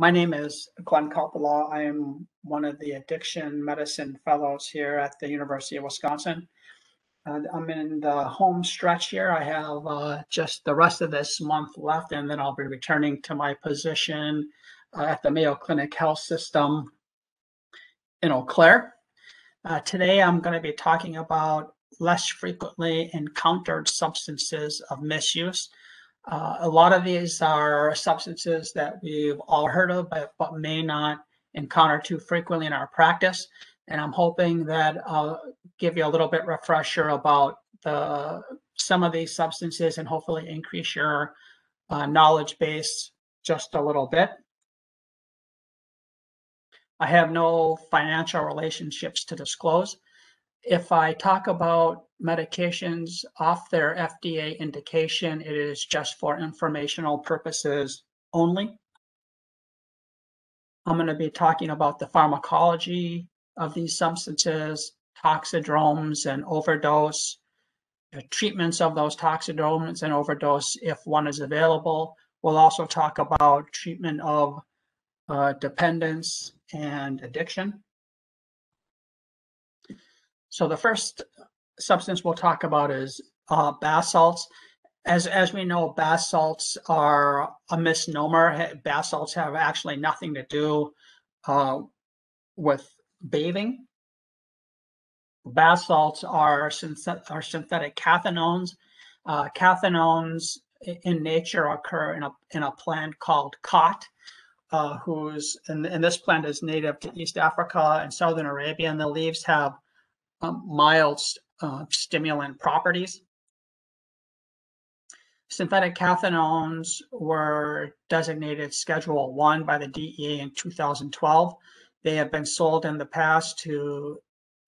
My name is Glenn Coppola. I am one of the addiction medicine fellows here at the University of Wisconsin. Uh, I'm in the home stretch here. I have uh, just the rest of this month left, and then I'll be returning to my position uh, at the Mayo Clinic Health System in Eau Claire. Uh, today, I'm going to be talking about less frequently encountered substances of misuse. Uh, a lot of these are substances that we've all heard of, but, but may not encounter too frequently in our practice. And I'm hoping that I'll give you a little bit refresher about the some of these substances and hopefully increase your uh, knowledge base just a little bit. I have no financial relationships to disclose if I talk about medications off their FDA indication, it is just for informational purposes only. I'm going to be talking about the pharmacology of these substances, toxidromes and overdose, treatments of those toxidromes and overdose if one is available. We'll also talk about treatment of uh, dependence and addiction. So the first substance we'll talk about is uh, bath salts. As, as we know, bath salts are a misnomer. Bath salts have actually nothing to do uh, with bathing. Bath salts are, synthet are synthetic cathinones. Uh, cathinones in nature occur in a, in a plant called khat, uh, who's, and, and this plant is native to East Africa and Southern Arabia, and the leaves have mild uh, stimulant properties. Synthetic cathinones were designated Schedule 1 by the DEA in 2012. They have been sold in the past to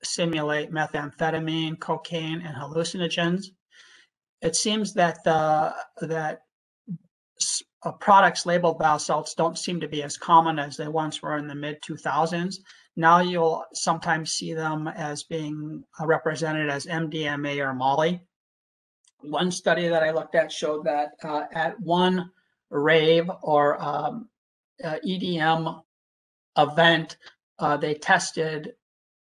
simulate methamphetamine, cocaine, and hallucinogens. It seems that the that uh, products labeled bath salts don't seem to be as common as they once were in the mid 2000s. Now you'll sometimes see them as being uh, represented as MDMA or Molly. One study that I looked at showed that uh, at one rave or um, uh, EDM event, uh, they tested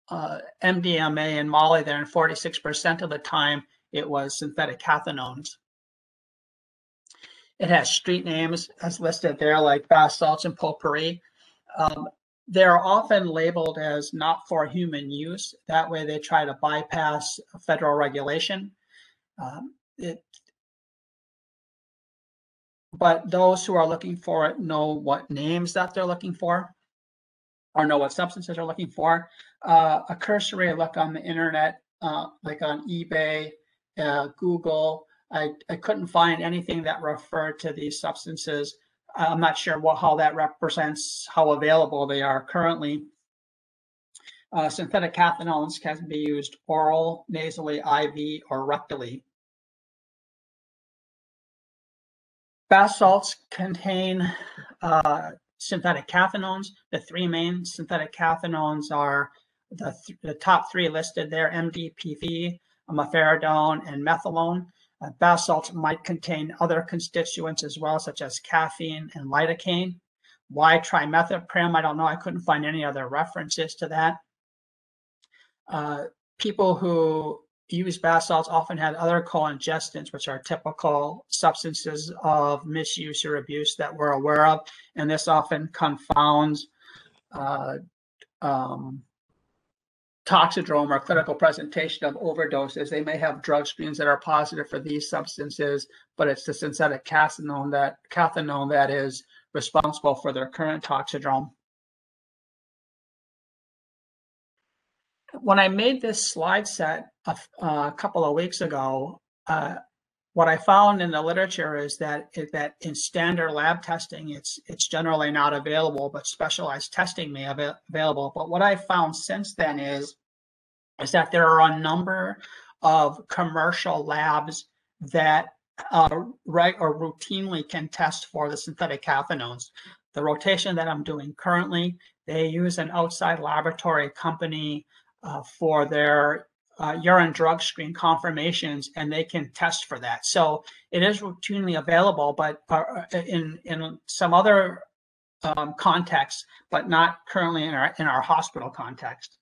uh, MDMA and Molly there, and 46% of the time it was synthetic cathinones. It has street names as listed there, like bath salts and potpourri. Um, they're often labeled as not for human use. That way, they try to bypass federal regulation. Um, it, but those who are looking for it know what names that they're looking for or know what substances they're looking for. Uh, a cursory look on the internet, uh, like on eBay, uh, Google, I, I couldn't find anything that referred to these substances I'm not sure what, how that represents how available they are currently. Uh, synthetic cathinones can be used oral, nasally, IV, or rectally. Bath salts contain uh, synthetic cathinones. The three main synthetic cathinones are the, th the top three listed there, MDPV, mephedrone, and methylone. Uh, bath salts might contain other constituents as well, such as caffeine and lidocaine. Why trimethoprim? I don't know. I couldn't find any other references to that. Uh, people who use bath salts often had other co-ingestants, which are typical substances of misuse or abuse that we're aware of. And this often confounds uh, um, toxidrome or clinical presentation of overdoses. They may have drug screens that are positive for these substances, but it's the synthetic cathinone that cathinone that is responsible for their current toxidrome. When I made this slide set a, a couple of weeks ago, uh, what I found in the literature is that that in standard lab testing, it's it's generally not available, but specialized testing may be available. But what I found since then is is that there are a number of commercial labs that uh, right or routinely can test for the synthetic cathinones. The rotation that I'm doing currently, they use an outside laboratory company uh, for their uh, urine drug screen confirmations, and they can test for that. So it is routinely available, but uh, in in some other um, context, but not currently in our in our hospital context.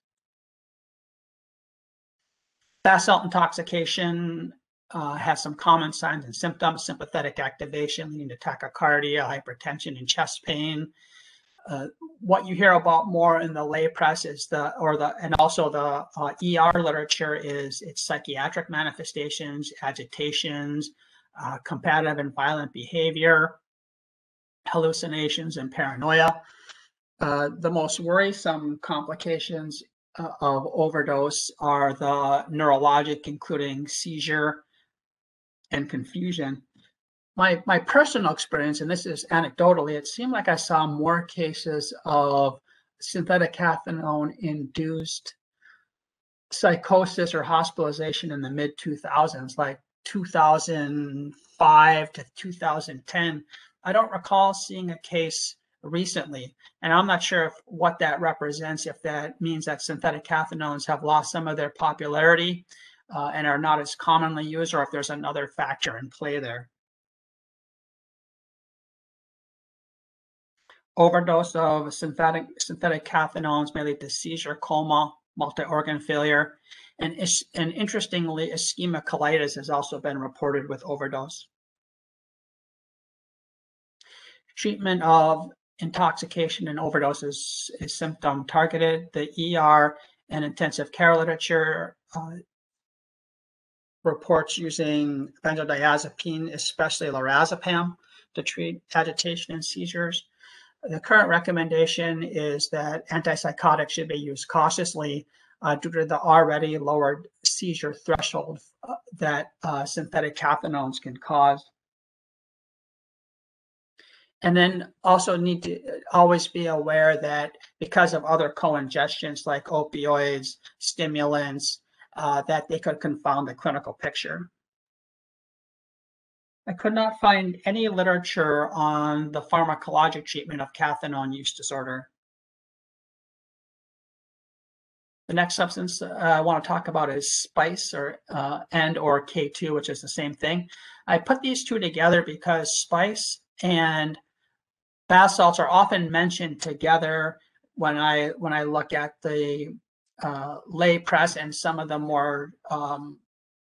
Fast intoxication uh, has some common signs and symptoms: sympathetic activation leading to tachycardia, hypertension, and chest pain. Uh, what you hear about more in the lay press is the, or the, and also the uh, ER literature is its psychiatric manifestations, agitations, uh, combative and violent behavior, hallucinations, and paranoia. Uh, the most worrisome complications uh, of overdose are the neurologic, including seizure and confusion. My, my personal experience, and this is anecdotally, it seemed like I saw more cases of synthetic cathinone induced psychosis or hospitalization in the mid 2000s, like 2005 to 2010. I don't recall seeing a case recently, and I'm not sure if what that represents, if that means that synthetic cathinones have lost some of their popularity uh, and are not as commonly used, or if there's another factor in play there. Overdose of synthetic synthetic cathinones may lead to seizure, coma, multi-organ failure, and, and interestingly, ischemic colitis has also been reported with overdose. Treatment of intoxication and overdose is, is symptom targeted. The ER and intensive care literature uh, reports using benzodiazepine, especially lorazepam, to treat agitation and seizures. The current recommendation is that antipsychotics should be used cautiously uh, due to the already lowered seizure threshold uh, that uh, synthetic cathinones can cause. And then also need to always be aware that because of other co-ingestions like opioids, stimulants, uh, that they could confound the clinical picture. I could not find any literature on the pharmacologic treatment of cathinone use disorder. The next substance uh, I want to talk about is spice or uh, and or K2, which is the same thing. I put these two together because spice and bath salts are often mentioned together when I when I look at the uh, lay press and some of the more um,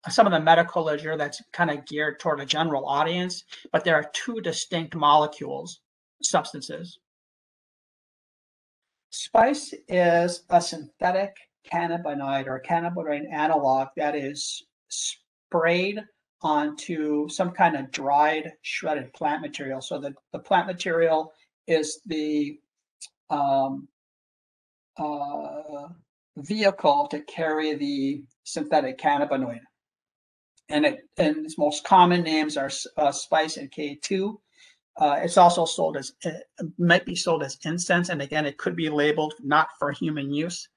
some of the medical literature that's kind of geared toward a general audience, but there are two distinct molecules, substances. Spice is a synthetic cannabinoid or cannabinoid analog that is sprayed onto some kind of dried shredded plant material. So the, the plant material is the um, uh, vehicle to carry the synthetic cannabinoid. And, it, and its most common names are uh, spice and K2. Uh, it's also sold as, uh, might be sold as incense. And again, it could be labeled not for human use.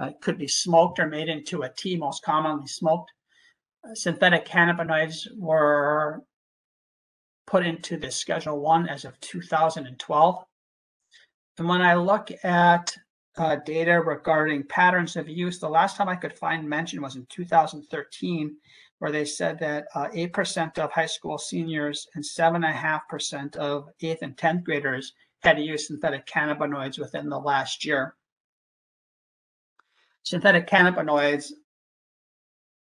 Uh, it could be smoked or made into a tea, most commonly smoked. Uh, synthetic cannabinoids were put into the Schedule 1 as of 2012. And when I look at uh, data regarding patterns of use, the last time I could find mention was in 2013, where they said that 8% uh, of high school seniors and 7.5% of 8th and 10th graders had used synthetic cannabinoids within the last year synthetic cannabinoids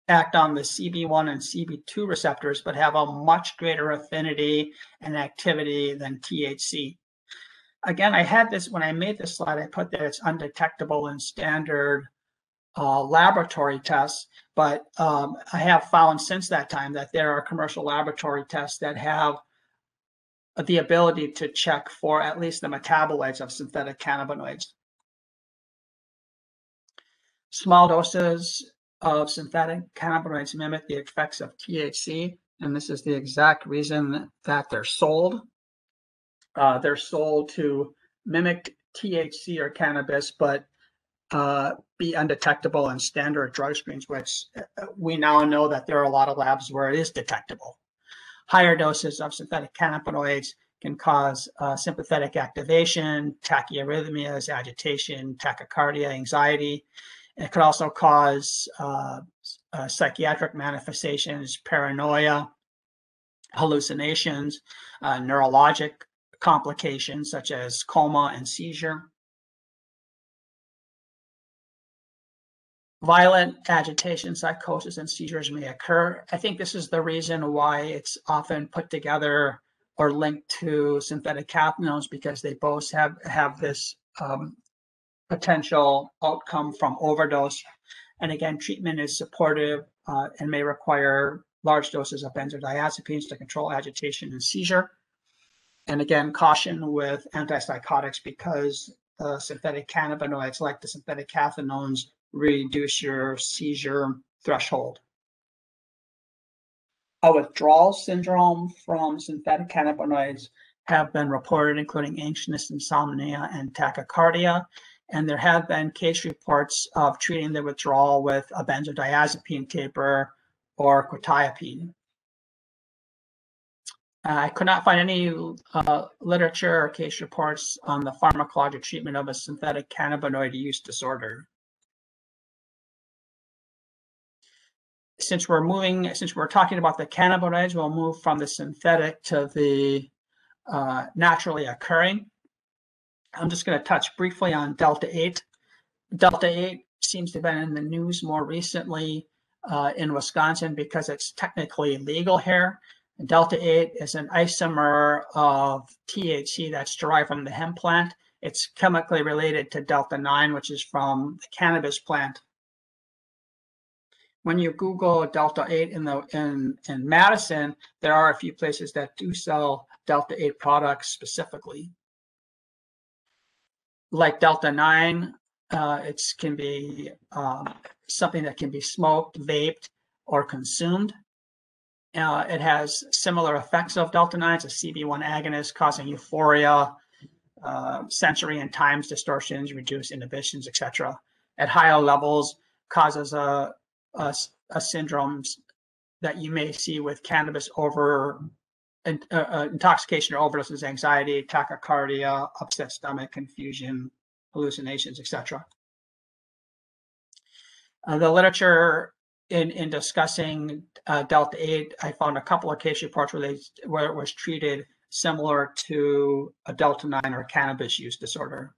act on the CB1 and CB2 receptors, but have a much greater affinity and activity than THC. Again, I had this when I made this slide, I put that it's undetectable in standard uh, laboratory tests, but um, I have found since that time that there are commercial laboratory tests that have the ability to check for at least the metabolites of synthetic cannabinoids. Small doses of synthetic cannabinoids mimic the effects of THC, and this is the exact reason that they're sold. Uh, they're sold to mimic THC or cannabis, but uh, be undetectable in standard drug screens, which uh, we now know that there are a lot of labs where it is detectable. Higher doses of synthetic cannabinoids can cause uh, sympathetic activation, tachyarrhythmias, agitation, tachycardia, anxiety, it could also cause uh, uh, psychiatric manifestations, paranoia, hallucinations, uh, neurologic complications such as coma and seizure. Violent agitation, psychosis, and seizures may occur. I think this is the reason why it's often put together or linked to synthetic cathinones because they both have, have this um, potential outcome from overdose. And again, treatment is supportive uh, and may require large doses of benzodiazepines to control agitation and seizure. And again, caution with antipsychotics because the synthetic cannabinoids, like the synthetic cathinones, reduce your seizure threshold. A withdrawal syndrome from synthetic cannabinoids have been reported, including anxiousness, insomnia, and tachycardia. And there have been case reports of treating the withdrawal with a benzodiazepine taper or quetiapine. I could not find any uh, literature or case reports on the pharmacologic treatment of a synthetic cannabinoid use disorder. Since we're moving, since we're talking about the cannabinoids, we'll move from the synthetic to the uh, naturally occurring. I'm just going to touch briefly on Delta 8. Delta 8 seems to have been in the news more recently uh, in Wisconsin because it's technically legal here. Delta 8 is an isomer of THC that's derived from the hemp plant. It's chemically related to Delta 9, which is from the cannabis plant. When you Google Delta 8 in, the, in, in Madison, there are a few places that do sell Delta 8 products specifically. Like Delta 9, uh, it can be um, something that can be smoked, vaped, or consumed. Uh, it has similar effects of delta 9. It's a CB1 agonist causing euphoria, uh, sensory and times distortions, reduced inhibitions, etc. At higher levels, causes a, a, a syndromes that you may see with cannabis over uh, uh, intoxication or overdoses, anxiety, tachycardia, upset stomach, confusion, hallucinations, etc. Uh, the literature in, in discussing uh, Delta 8, I found a couple of case reports where, they, where it was treated similar to a Delta 9 or cannabis use disorder.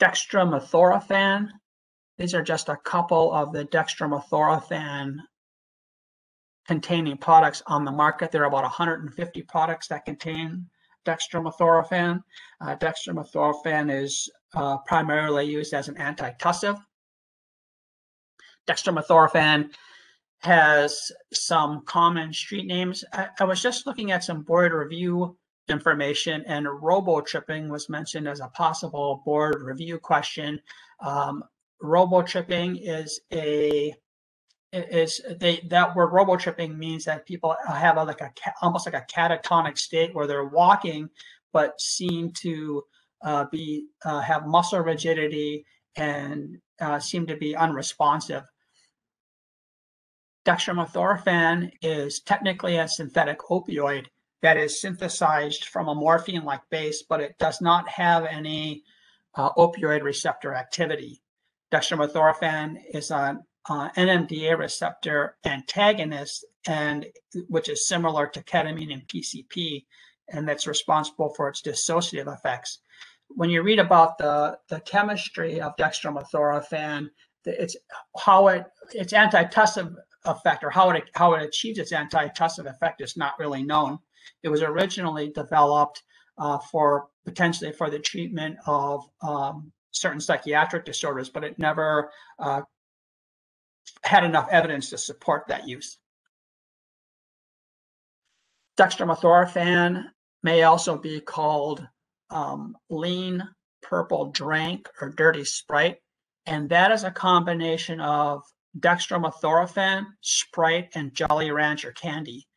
Dextromethorphan. These are just a couple of the dextromethorphan containing products on the market. There are about 150 products that contain dextromethorphan. Uh, dextromethorphan is uh, primarily used as an antitussive. Dextromethorphan has some common street names. I, I, was just looking at some board review information and robo-tripping was mentioned as a possible board review question. Um, robo-tripping is a is they that word robo tripping means that people have a, like a almost like a catatonic state where they're walking but seem to uh, be uh, have muscle rigidity and uh, seem to be unresponsive. Dextromethorphan is technically a synthetic opioid that is synthesized from a morphine-like base, but it does not have any uh, opioid receptor activity. Dextromethorphan is an uh, NMDA receptor antagonist, and which is similar to ketamine and PCP, and that's responsible for its dissociative effects. When you read about the, the chemistry of dextromethorphan, it's how it its antitussive effect or how it how it achieves its antitussive effect is not really known. It was originally developed uh, for potentially for the treatment of um, certain psychiatric disorders, but it never uh, had enough evidence to support that use. Dextromethorphan may also be called um, lean purple drank or dirty sprite. And that is a combination of dextromethorphan, Sprite, and Jolly Rancher candy.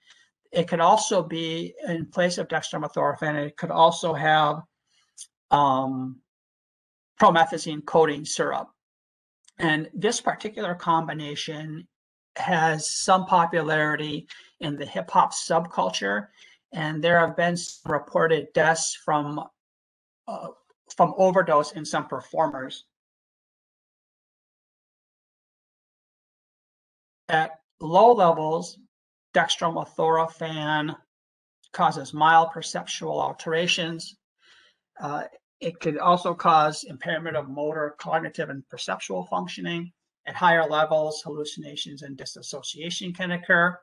It could also be, in place of dextromethorphan, it could also have um, promethazine codeine syrup. And this particular combination has some popularity in the hip hop subculture. And there have been reported deaths from uh, from overdose in some performers. At low levels, dextromethorphan causes mild perceptual alterations. Uh, it could also cause impairment of motor, cognitive, and perceptual functioning. At higher levels, hallucinations and disassociation can occur.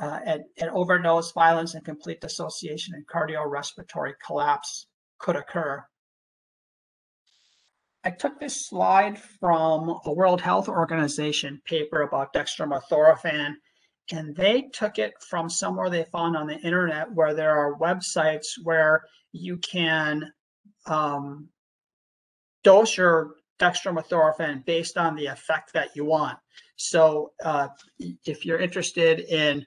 Uh, at, at overdose, violence and complete dissociation and cardiorespiratory collapse could occur. I took this slide from a World Health Organization paper about dextromethorphan, and they took it from somewhere they found on the internet where there are websites where you can um, dose your dextromethorphan based on the effect that you want. So uh, if you're interested in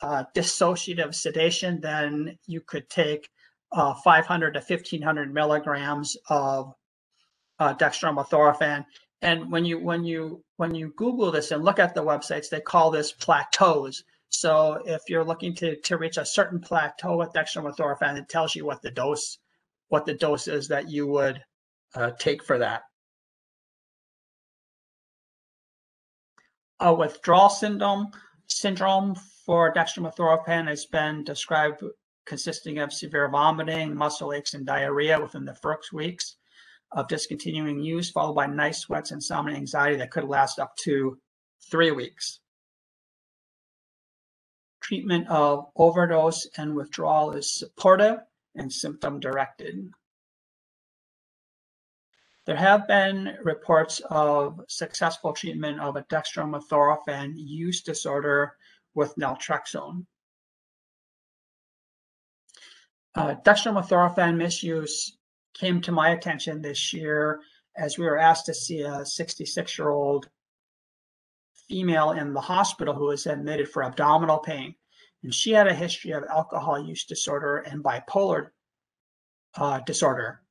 uh, dissociative sedation, then you could take uh, 500 to 1500 milligrams of uh, dextromethorphan. And when you when you when you Google this and look at the websites, they call this plateaus. So if you're looking to to reach a certain plateau with dextromethorphan, it tells you what the dose what the dose is that you would uh, take for that. A withdrawal syndrome syndrome for dextromethorphan has been described consisting of severe vomiting, muscle aches, and diarrhea within the first weeks of discontinuing use, followed by night sweats, insomnia, anxiety that could last up to three weeks. Treatment of overdose and withdrawal is supportive and symptom directed. There have been reports of successful treatment of a dextromethorphan use disorder with naltrexone. Uh, dextromethorphan misuse came to my attention this year as we were asked to see a 66 year old female in the hospital who was admitted for abdominal pain. And she had a history of alcohol use disorder and bipolar uh, disorder.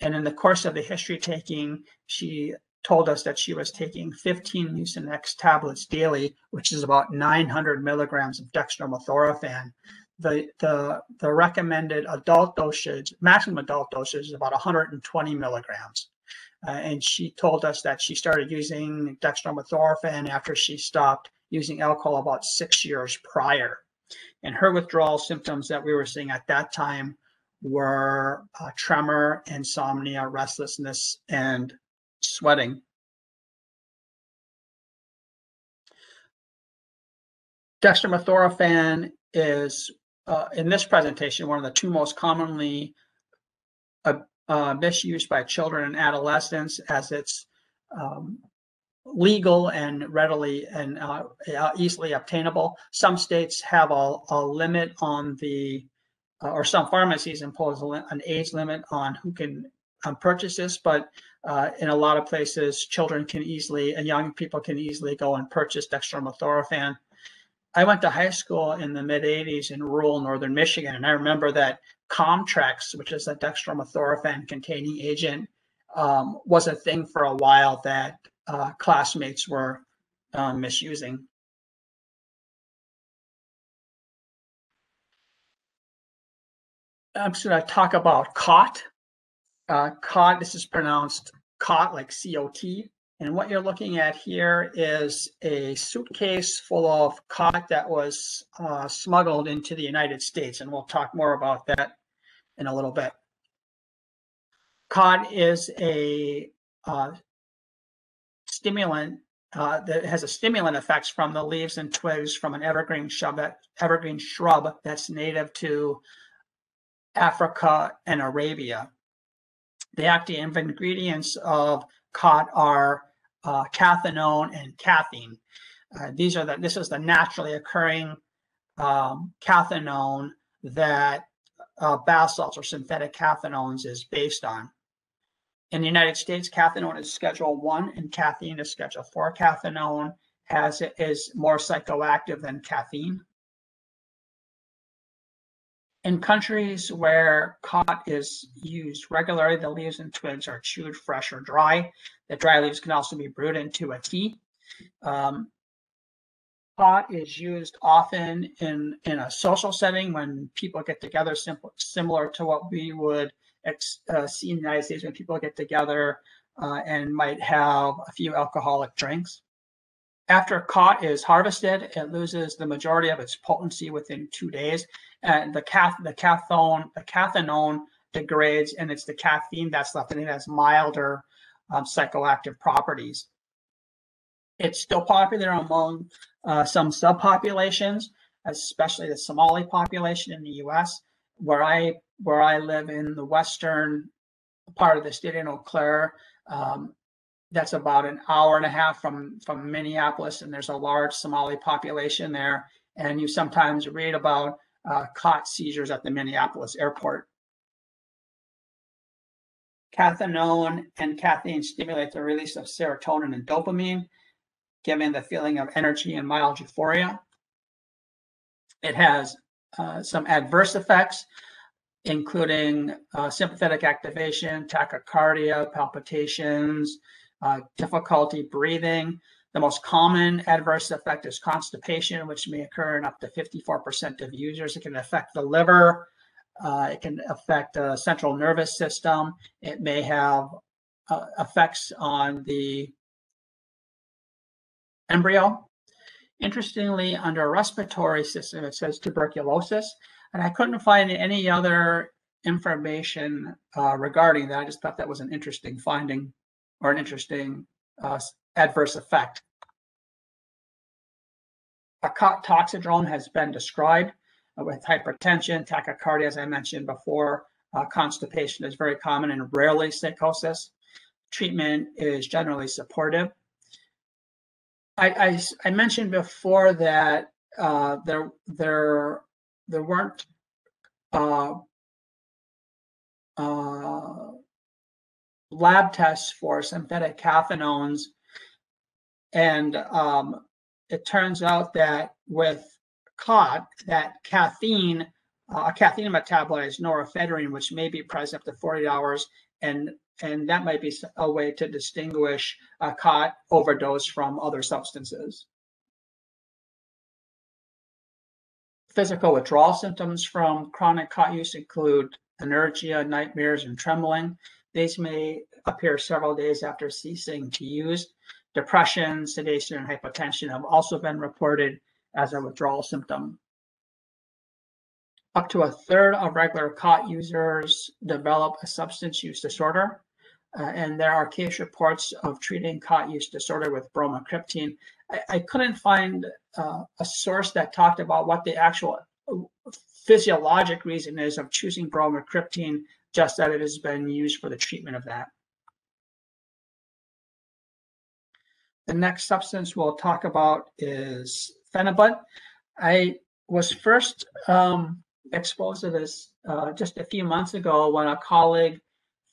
And in the course of the history taking, she told us that she was taking 15 Mucinex tablets daily, which is about 900 milligrams of dextromethorphan. The, the, the recommended adult dosage, maximum adult dosage is about 120 milligrams. Uh, and she told us that she started using dextromethorphan after she stopped using alcohol about six years prior. And her withdrawal symptoms that we were seeing at that time were uh, tremor, insomnia, restlessness, and sweating. Dextromethorphan is, uh, in this presentation, one of the two most commonly uh, uh misused by children and adolescents as it's um, legal and readily and uh, easily obtainable. Some states have a, a limit on the uh, or some pharmacies impose an age limit on who can um, purchase this, but uh, in a lot of places, children can easily and young people can easily go and purchase dextromethorphan. I went to high school in the mid 80s in rural northern Michigan, and I remember that Comtrex, which is a dextromethorphan containing agent, um, was a thing for a while that uh, classmates were um, misusing. I'm going to talk about khat. Uh, khat, this is pronounced COT, like C-O-T. And what you're looking at here is a suitcase full of khat that was uh, smuggled into the United States. And we'll talk more about that in a little bit. Khat is a uh, stimulant uh, that has a stimulant effects from the leaves and twigs from an evergreen shrub, evergreen shrub that's native to Africa, and Arabia. The active ingredients of khat are uh, cathinone and caffeine. Uh, these are the, this is the naturally occurring um, cathinone that uh, bath salts or synthetic cathinones is based on. In the United States, cathinone is Schedule One, and caffeine is Schedule Four. Cathinone has is more psychoactive than caffeine. In countries where khat is used regularly, the leaves and twigs are chewed fresh or dry. The dry leaves can also be brewed into a tea. Um, khat is used often in, in a social setting when people get together, simple, similar to what we would ex, uh, see in the United States when people get together uh, and might have a few alcoholic drinks. after khat is harvested, it loses the majority of its potency within two days, and the cath the cathone the cathinone degrades, and it's the caffeine that's left, and it has milder um, psychoactive properties. It's still popular among uh, some subpopulations, especially the Somali population in the U.S. Where I where I live in the western part of the state in Eau Claire, um, that's about an hour and a half from from Minneapolis, and there's a large Somali population there. And you sometimes read about uh, khat seizures at the Minneapolis airport. Cathinone and caffeine stimulate the release of serotonin and dopamine, giving the feeling of energy and mild euphoria. It has uh, some adverse effects, including uh, sympathetic activation, tachycardia, palpitations, uh, difficulty breathing. The most common adverse effect is constipation, which may occur in up to 54% of users. It can affect the liver. Uh, it can affect the central nervous system. It may have uh, effects on the embryo. Interestingly, under respiratory system, it says tuberculosis, and I couldn't find any other information uh, regarding that. I just thought that was an interesting finding or an interesting uh, adverse effect. A toxidrome has been described uh, with hypertension, tachycardia, as I mentioned before. Uh, constipation is very common and rarely psychosis. Treatment is generally supportive. I, I, I mentioned before that uh, there there there weren't uh, uh, lab tests for synthetic cathinones. And um, it turns out that with khat, that caffeine, uh, a caffeine metabolite is norepinephrine, which may be present up to 40 hours. And, and that might be a way to distinguish a khat overdose from other substances. Physical withdrawal symptoms from chronic khat use include anergia, nightmares, and trembling. These may appear several days after ceasing to use. Depression, sedation, and hypotension have also been reported as a withdrawal symptom. Up to a third of regular khat users develop a substance use disorder. Uh, and there are case reports of treating khat use disorder with bromocriptine. I, I couldn't find uh, a source that talked about what the actual uh, physiologic reason is of choosing bromocriptine just that it has been used for the treatment of that. The next substance we'll talk about is phenibut. I was first um, exposed to this uh, just a few months ago when a colleague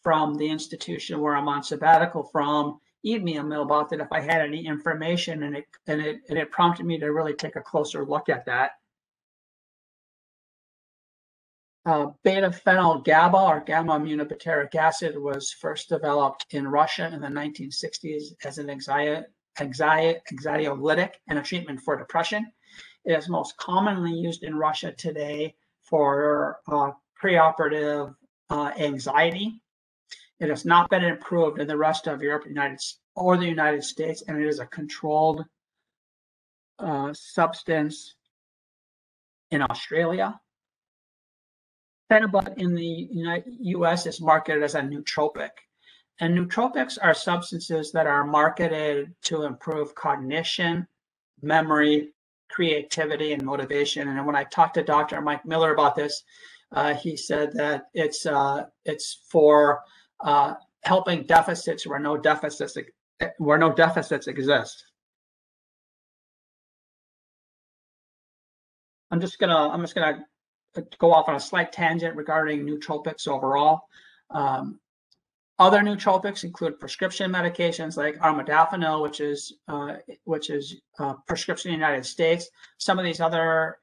from the institution where I'm on sabbatical from emailed me about it if I had any information, and it and it and it prompted me to really take a closer look at that. Uh, beta-phenyl GABA or gamma aminobutyric acid was first developed in Russia in the 1960s as an anxiety, anxiolytic and a treatment for depression. It is most commonly used in Russia today for uh, preoperative uh, anxiety. It has not been improved in the rest of Europe, United or the United States, and it is a controlled uh, substance in Australia. Phenibut in the US is marketed as a nootropic. And nootropics are substances that are marketed to improve cognition, memory, creativity, and motivation. And when I talked to Dr. Mike Miller about this, uh, he said that it's uh, it's for uh, helping deficits where no deficits where no deficits exist. I'm just gonna I'm just gonna go off on a slight tangent regarding nootropics overall. Um, other nootropics include prescription medications like armodafinil, which is uh, which is uh, prescription in the United States. Some of these other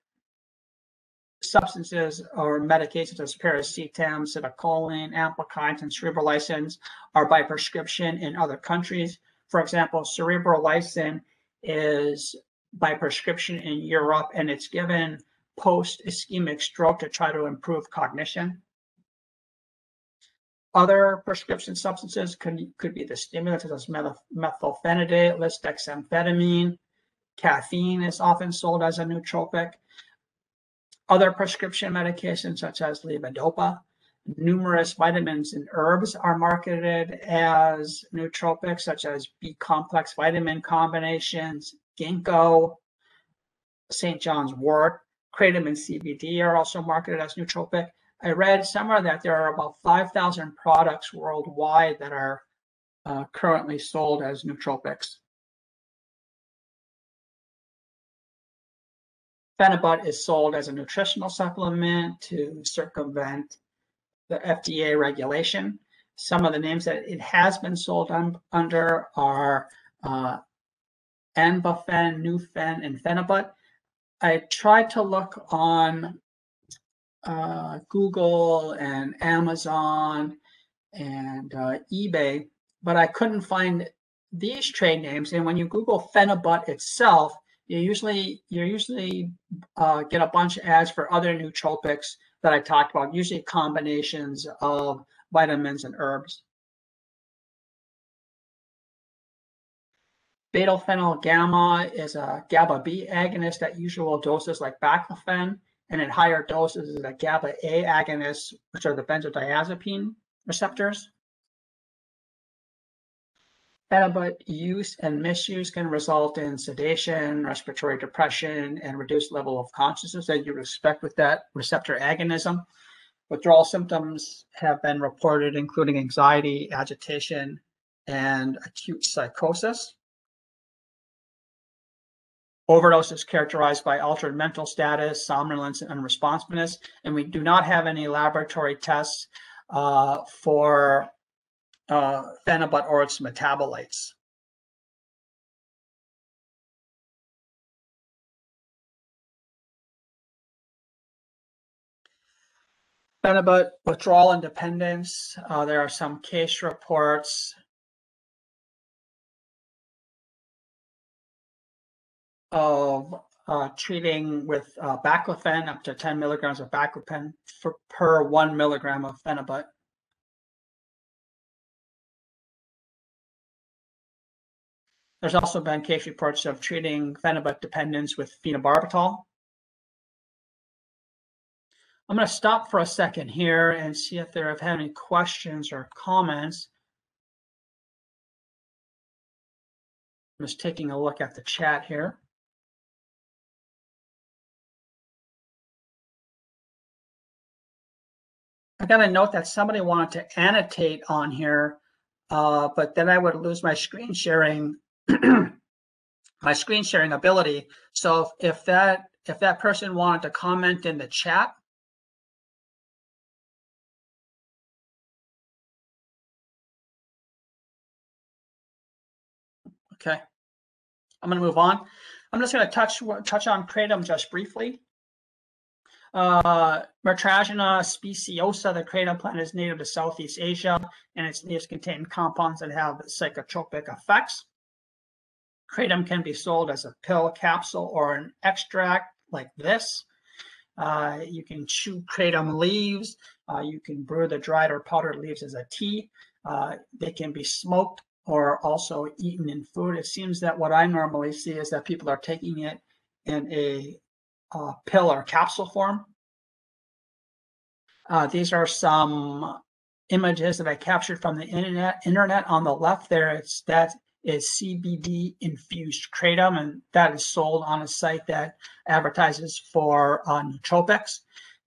substances or medications as piracetam, citicoline, ampakines, and cerebrolysins are by prescription in other countries. For example, cerebrolysine is by prescription in Europe and it's given post ischemic stroke to try to improve cognition. Other prescription substances could, could be the stimulants such as methylphenidate, lisdexamfetamine, Caffeine is often sold as a nootropic. Other prescription medications such as levodopa, numerous vitamins and herbs are marketed as nootropics such as B complex vitamin combinations, ginkgo, St. John's wort, kratom and CBD are also marketed as nootropic. I read somewhere that there are about 5,000 products worldwide that are uh, currently sold as nootropics. Phenibut is sold as a nutritional supplement to circumvent the FDA regulation. Some of the names that it has been sold un under are uh, Anvifen, Noofen, and Phenibut. I tried to look on uh, Google and Amazon and uh, eBay, but I couldn't find these trade names. And when you Google Phenibut itself, you usually you usually uh, get a bunch of ads for other nootropics that I talked about, usually combinations of vitamins and herbs. Beta phenyl gamma is a GABA B agonist at usual doses like baclofen, and at higher doses is a GABA A agonist, which are the benzodiazepine receptors. Phenibut use and misuse can result in sedation, respiratory depression, and reduced level of consciousness that you expect with that receptor agonism. Withdrawal symptoms have been reported, including anxiety, agitation, and acute psychosis. Overdose is characterized by altered mental status, somnolence, and unresponsiveness, and we do not have any laboratory tests uh, for uh, phenibut or its metabolites. Phenibut withdrawal and dependence. Uh, there are some case reports of uh, treating with uh, baclofen up to 10 milligrams of baclofen for, per one milligram of phenibut. There's also been case reports of treating phenibut dependence with phenobarbital. I'm going to stop for a second here and see if there have any questions or comments. I'm just taking a look at the chat here. I got a note that somebody wanted to annotate on here, uh, but then I would lose my screen sharing my screen sharing ability. So if, if that if that person wanted to comment in the chat, okay, I'm going to move on. I'm just going to touch touch on kratom just briefly. Uh, speciosa, the kratom plant is native to Southeast Asia, and its leaves contain compounds that have psychotropic effects. Kratom can be sold as a pill, capsule, or an extract like this. Uh, you can chew kratom leaves. Uh, you can brew the dried or powdered leaves as a tea. Uh, they can be smoked or also eaten in food. It seems that what I normally see is that people are taking it in a uh, pill or capsule form. Uh, these are some images that I captured from the internet. Internet on the left there, it's that is CBD infused kratom, and that is sold on a site that advertises for uh, nootropics.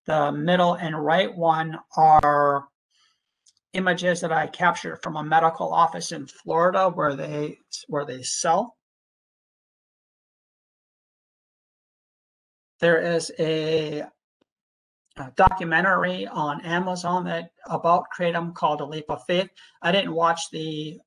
The middle and right one are images that I captured from a medical office in Florida where they where they sell. There is a, a documentary on Amazon that about kratom called A Leap of Faith. I didn't watch the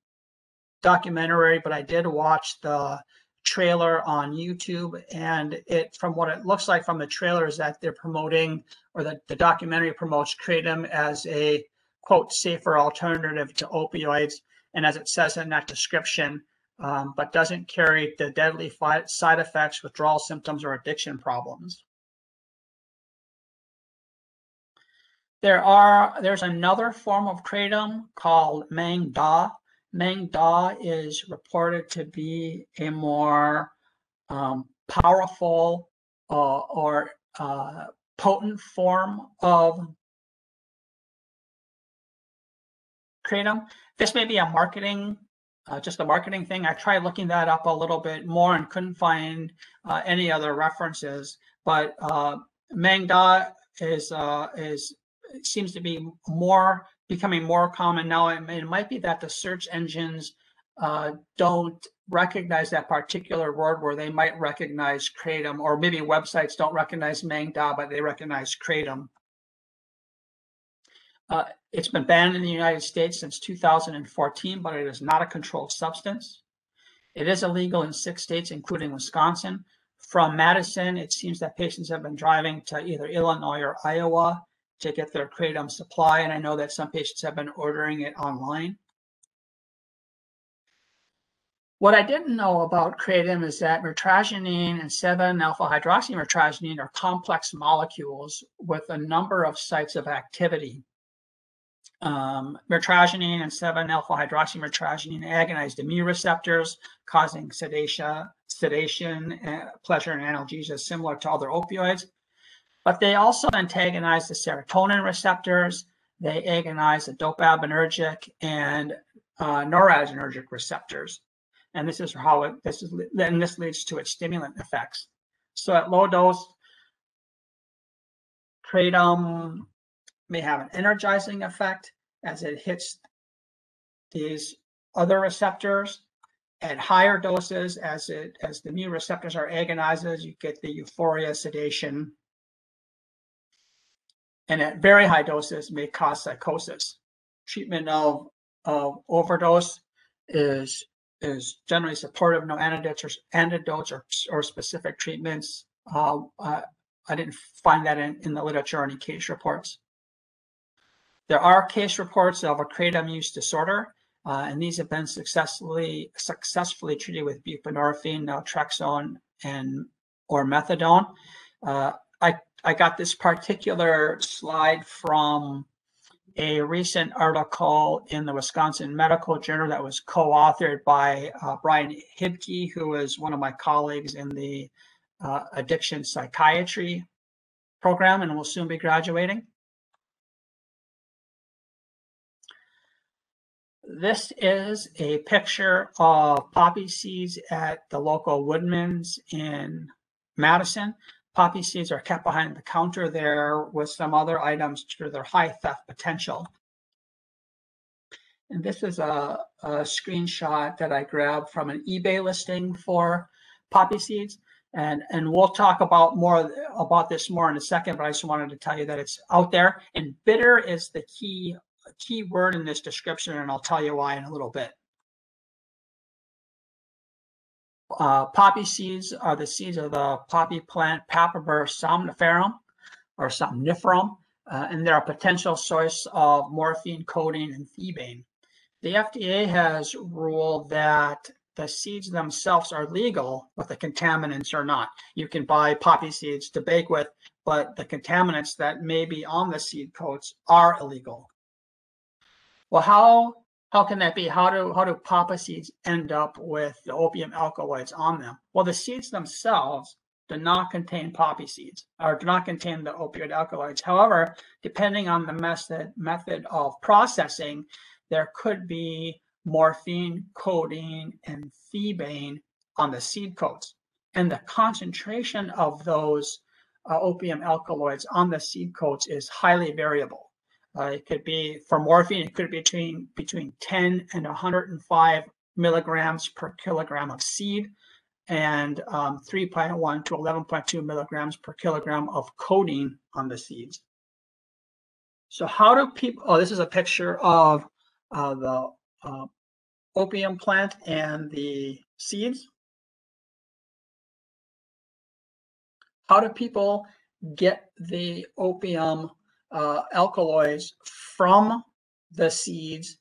documentary, but I did watch the trailer on YouTube. And it, from what it looks like from the trailer, is that they're promoting, or the, the documentary promotes kratom as a quote safer alternative to opioids, and as it says in that description, um, but doesn't carry the deadly side effects, withdrawal symptoms, or addiction problems. There are there's another form of kratom called Maeng Da, Maeng Da is reported to be a more um, powerful uh, or uh, potent form of kratom. This may be a marketing, uh, just a marketing thing. I tried looking that up a little bit more and couldn't find uh, any other references. But uh, Maeng Da is uh, is seems to be more becoming more common now. It, it might be that the search engines uh, don't recognize that particular word where they might recognize kratom, or maybe websites don't recognize Maeng Da, but they recognize kratom. Uh, it's been banned in the United States since 2014, but it is not a controlled substance. It is illegal in six states, including Wisconsin. From Madison, it seems that patients have been driving to either Illinois or Iowa to get their kratom supply, and I know that some patients have been ordering it online. What I didn't know about kratom is that mitragynine and 7-alpha hydroxymitragynine are complex molecules with a number of sites of activity. Um, mitragynine and 7-alpha hydroxymitragynine agonize the mu receptors, causing sedation, sedation, uh, pleasure, and analgesia similar to other opioids. But they also antagonize the serotonin receptors. They agonize the dopaminergic and uh, noradrenergic receptors and this is how it this is then this leads to its stimulant effects. So at low dose, kratom may have an energizing effect as it hits these other receptors. At higher doses, as it as the mu receptors are agonized, you get the euphoria, sedation, and at very high doses may cause psychosis. Treatment of, of overdose is is generally supportive, no antidotes or antidotes or, or specific treatments. Uh, uh, I didn't find that in, in the literature or any case reports. There are case reports of a kratom use disorder, uh, and these have been successfully successfully treated with buprenorphine, naltrexone, and or methadone. Uh, I I got this particular slide from a recent article in the Wisconsin Medical Journal that was co-authored by uh, Brian Hibke, who is one of my colleagues in the uh, addiction psychiatry program and will soon be graduating. This is a picture of poppy seeds at the local Woodman's in Madison. Poppy seeds are kept behind the counter there with some other items to their high theft potential. And this is a, a screenshot that I grabbed from an eBay listing for poppy seeds. And, and we'll talk about more about this more in a second, but I just wanted to tell you that it's out there. And bitter is the key key word in this description, and I'll tell you why in a little bit. Uh, poppy seeds are the seeds of the poppy plant Papaver somniferum or somniferum, uh, and they're a potential source of morphine, codeine, and thebaine. The FDA has ruled that the seeds themselves are legal, but the contaminants are not. You can buy poppy seeds to bake with, but the contaminants that may be on the seed coats are illegal. Well, how how can that be? How do how do poppy seeds end up with the opium alkaloids on them? Well, the seeds themselves do not contain poppy seeds or do not contain the opioid alkaloids. However, depending on the method method of processing, there could be morphine, codeine, and thebaine on the seed coats. And the concentration of those uh, opium alkaloids on the seed coats is highly variable. Uh, it could be for morphine, it could be between between 10 and 105 milligrams per kilogram of seed and um, 3.1 to 11.2 milligrams per kilogram of codeine on the seeds. So how do people, oh, this is a picture of uh, the uh, opium plant and the seeds. How do people get the opium uh, alkaloids from the seeds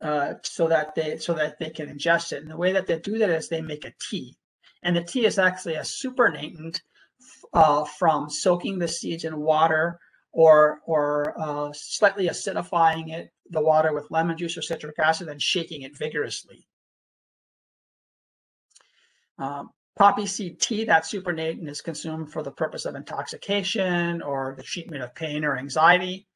uh, so that they so that they can ingest it. And the way that they do that is they make a tea, and the tea is actually a supernatant uh, from soaking the seeds in water or or uh, slightly acidifying it the water with lemon juice or citric acid and shaking it vigorously. Um, Poppy seed tea, that supernatant, is consumed for the purpose of intoxication or the treatment of pain or anxiety.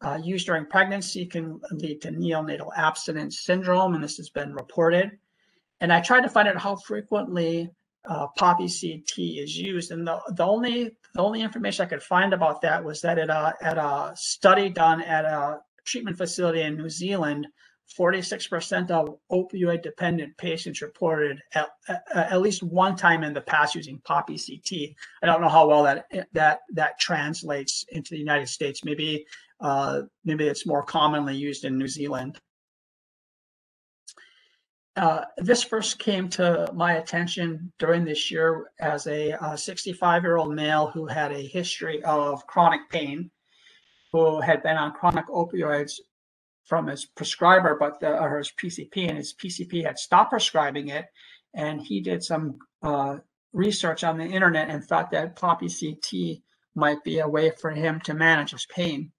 Uh, used during pregnancy can lead to neonatal abstinence syndrome, and this has been reported. And I tried to find out how frequently uh, poppy seed tea is used, and the, the only the only information I could find about that was that at a at a study done at a treatment facility in New Zealand, 46% of opioid dependent patients reported at, at, at, least one time in the past using poppy seed tea. I don't know how well that that that translates into the United States. Maybe uh, maybe it's more commonly used in New Zealand. Uh, this first came to my attention during this year as a 65 year old male who had a history of chronic pain, who had been on chronic opioids from his prescriber, but the, or his PCP, and his PCP had stopped prescribing it. And he did some uh, research on the internet and thought that poppy seed tea might be a way for him to manage his pain.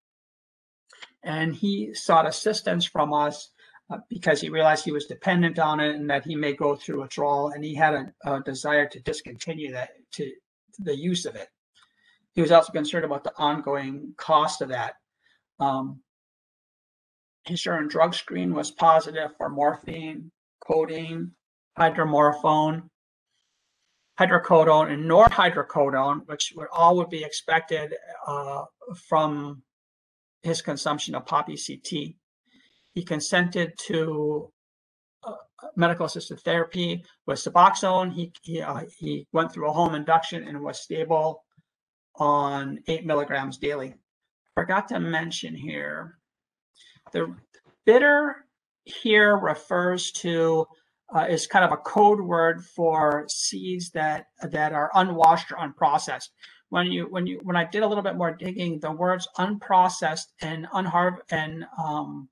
And he sought assistance from us uh, because he realized he was dependent on it and that he may go through withdrawal. And he had a, a desire to discontinue that to the use of it. He was also concerned about the ongoing cost of that. Um, his urine drug screen was positive for morphine, codeine, hydromorphone, hydrocodone, and norhydrocodone, which would all would be expected uh, from his consumption of poppy seed tea. He consented to uh, medical assisted therapy with Suboxone. He he, uh, he went through a home induction and was stable on eight milligrams daily. Forgot to mention here the bitter here refers to uh, is kind of a code word for seeds that that are unwashed or unprocessed. When you when you when I did a little bit more digging, the words unprocessed and unharv and um,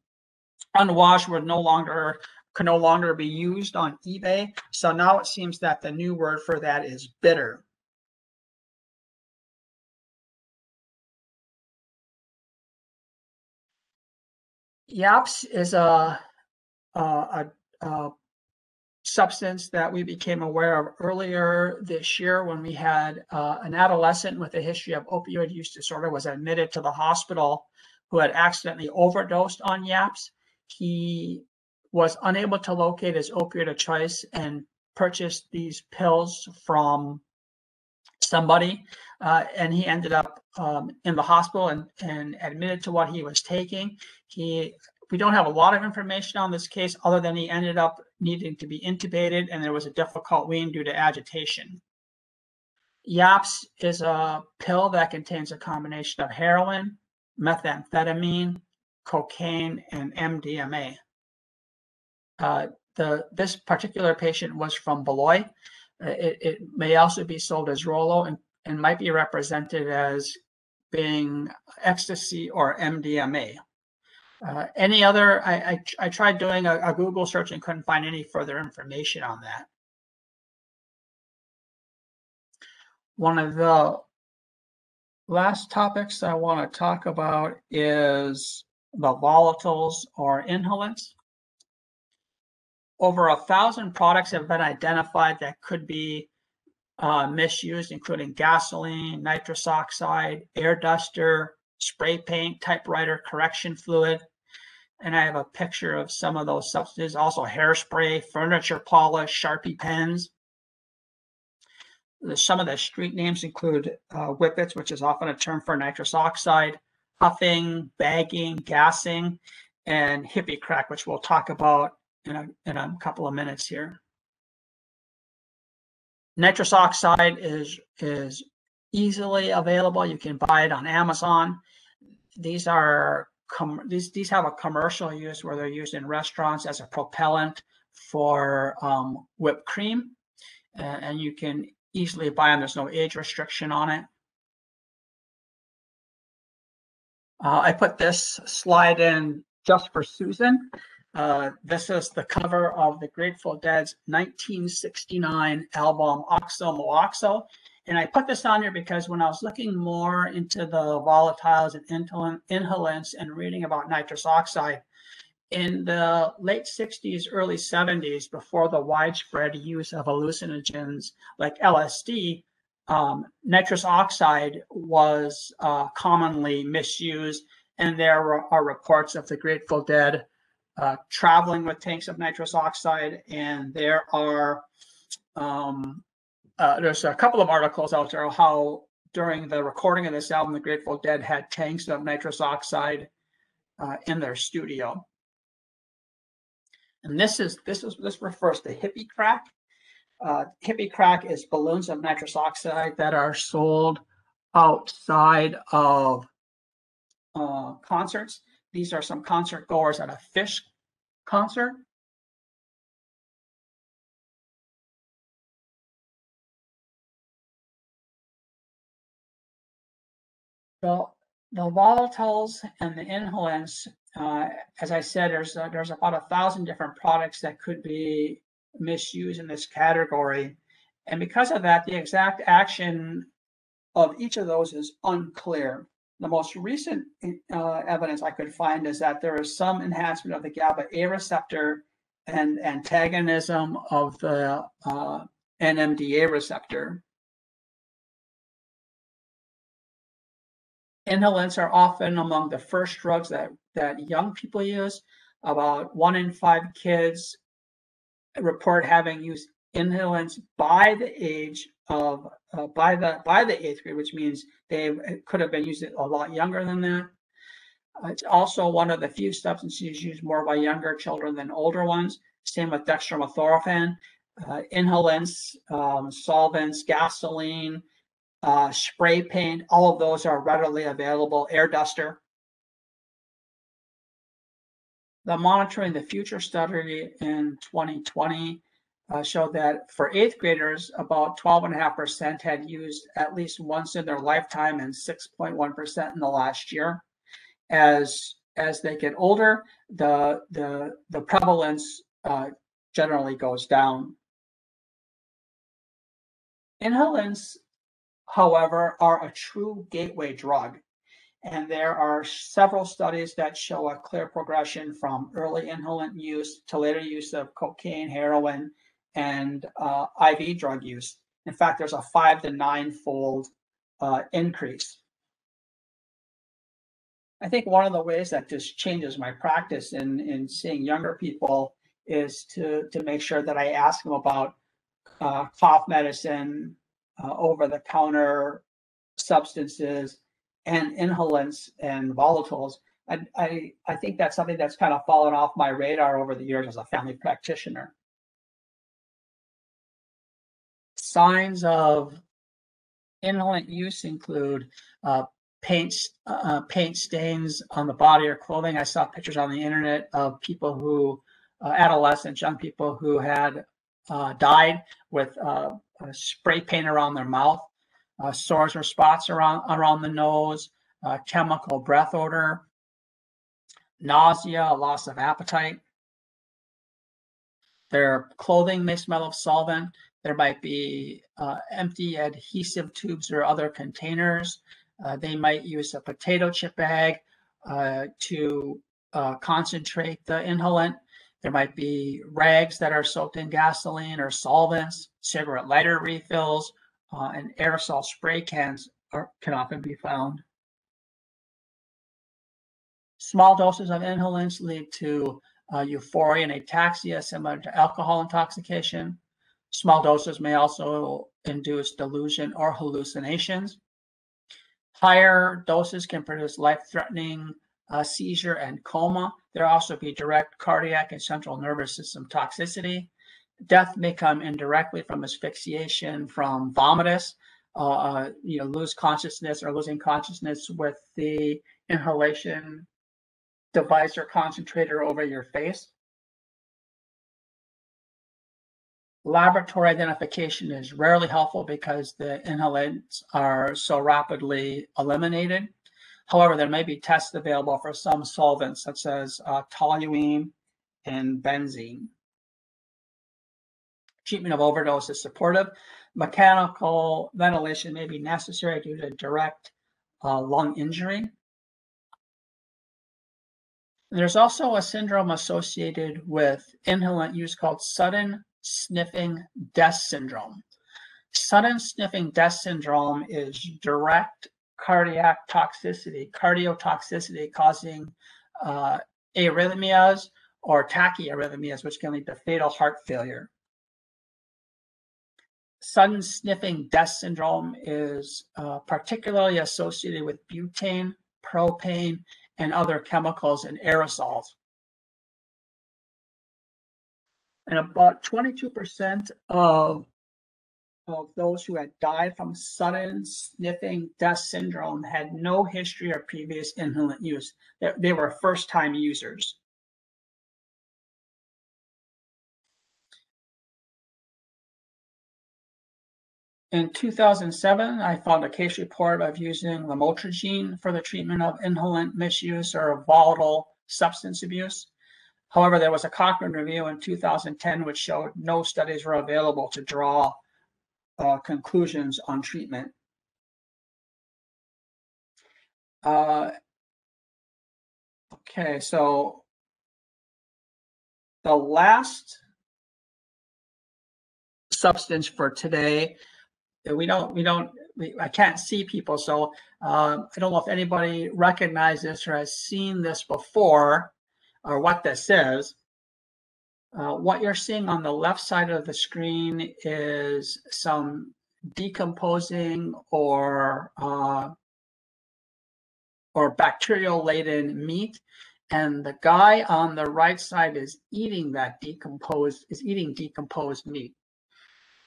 unwashed were no longer can no longer be used on eBay. So now it seems that the new word for that is bitter. YAPS is a, a, a, a, substance that we became aware of earlier this year when we had uh, an adolescent with a history of opioid use disorder was admitted to the hospital who had accidentally overdosed on YAPS. He was unable to locate his opioid of choice and purchased these pills from somebody, uh, and he ended up um, in the hospital and, and admitted to what he was taking. He we don't have a lot of information on this case other than he ended up needing to be intubated and there was a difficult wean due to agitation. YAPS is a pill that contains a combination of heroin, methamphetamine, cocaine, and MDMA. Uh, the, this particular patient was from Beloit. Uh, it, it, may also be sold as Rolo and, and might be represented as being ecstasy or MDMA. Uh, any other, I, I, I tried doing a, a, Google search and couldn't find any further information on that. One of the last topics I want to talk about is the volatiles or inhalants. Over a thousand products have been identified that could be uh, misused, including gasoline, nitrous oxide, air duster, spray paint, typewriter correction fluid. And I have a picture of some of those substances, also hairspray, furniture polish, Sharpie pens. Some of the street names include uh, whippets, which is often a term for nitrous oxide, huffing, bagging, gassing, and hippie crack, which we'll talk about in a, in a couple of minutes here. Nitrous oxide is, is easily available. You can buy it on Amazon. These are these these have a commercial use where they're used in restaurants as a propellant for um, whipped cream, uh, and you can easily buy them. There's no age restriction on it. Uh, I put this slide in just for Susan. Uh, this is the cover of the Grateful Dead's 1969 album Aoxomoxoa. And I put this on here because when I was looking more into the volatiles and inhalants and reading about nitrous oxide, in the late 60s, early 70s, before the widespread use of hallucinogens like LSD, um, nitrous oxide was uh, commonly misused, and there are reports of the Grateful Dead uh, traveling with tanks of nitrous oxide, and there are um, uh, there's a couple of articles out there how during the recording of this album, the Grateful Dead had tanks of nitrous oxide uh, in their studio. And this is this is this refers to hippie crack. Uh, hippie crack is balloons of nitrous oxide that are sold outside of uh, concerts. These are some concert goers at a Phish concert. The, the volatiles and the inhalants, uh, as I said, there's uh, there's about a thousand different products that could be misused in this category. And because of that, the exact action of each of those is unclear. The most recent uh, evidence I could find is that there is some enhancement of the GABA A receptor and antagonism of the uh, NMDA receptor. Inhalants are often among the first drugs that, that young people use. About one in five kids report having used inhalants by the age of uh, by the by the eighth grade, which means they could have been used a lot younger than that. It's also one of the few substances used more by younger children than older ones. Same with dextromethorphan. Uh, inhalants, um, solvents, gasoline, uh, spray paint, all of those are readily available. Air duster. The Monitoring the Future study in 2020 uh, showed that for eighth graders, about 12.5% had used at least once in their lifetime and 6.1% in the last year. As as they get older, the the the prevalence uh, generally goes down. Inhalants, however, are a true gateway drug. And there are several studies that show a clear progression from early inhalant use to later use of cocaine, heroin, and uh, IV drug use. In fact, there's a five to nine fold uh, increase. I think one of the ways that this changes my practice in, in seeing younger people is to, to make sure that I ask them about uh, cough medicine, uh, over the counter substances, and inhalants and volatiles. I, I, I think that's something that's kind of fallen off my radar over the years as a family practitioner. Signs of inhalant use include uh, paint, uh, paint stains on the body or clothing. I saw pictures on the internet of people who, uh, adolescents, young people who had uh, died with uh, spray paint around their mouth, uh, sores or spots around, around the nose, chemical breath odor, nausea, loss of appetite. Their clothing may smell of solvent. There might be uh, empty adhesive tubes or other containers. Uh, they might use a potato chip bag uh, to uh, concentrate the inhalant. There might be rags that are soaked in gasoline or solvents, cigarette lighter refills, uh, and aerosol spray cans are, can often be found. Small doses of inhalants lead to uh, euphoria and ataxia similar to alcohol intoxication. Small doses may also induce delusion or hallucinations. Higher doses can produce life-threatening uh, seizure and coma. There also be direct cardiac and central nervous system toxicity. Death may come indirectly from asphyxiation, from vomitus, uh, uh, you know, lose consciousness or losing consciousness with the inhalation device or concentrator over your face. Laboratory identification is rarely helpful because the inhalants are so rapidly eliminated. However, there may be tests available for some solvents such as uh, toluene and benzene. Treatment of overdose is supportive. Mechanical ventilation may be necessary due to direct uh, lung injury. There's also a syndrome associated with inhalant use called sudden sniffing death syndrome. Sudden sniffing death syndrome is direct cardiac toxicity, cardiotoxicity causing uh, arrhythmias or tachyarrhythmias, which can lead to fatal heart failure. Sudden sniffing death syndrome is uh, particularly associated with butane, propane, and other chemicals and aerosols. And about 22% of, of those who had died from sudden sniffing death syndrome had no history of previous inhalant use. They, they were first time users. In 2007, I found a case report of using lamotrigine for the treatment of inhalant misuse or volatile substance abuse. However, there was a Cochrane review in 2010 which showed no studies were available to draw uh, conclusions on treatment. Uh, okay, so the last substance for today we don't we don't we, I can't see people, so uh, I don't know if anybody recognizes or has seen this before, or what this is. Uh, what you're seeing on the left side of the screen is some decomposing or uh, or bacterial laden meat and the guy on the right side is eating that decomposed is eating decomposed meat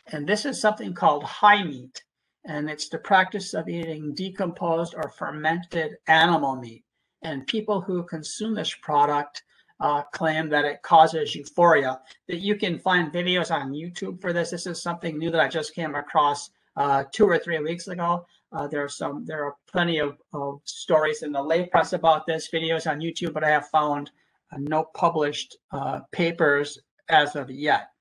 and this is something called high meat. And it's the practice of eating decomposed or fermented animal meat. And people who consume this product uh, claim that it causes euphoria. That you can find videos on YouTube for this. This is something new that I just came across uh, two or three weeks ago. Uh, there are some, there are plenty of, of, stories in the lay press about this, videos on YouTube, but I have found uh, no published uh, papers as of yet.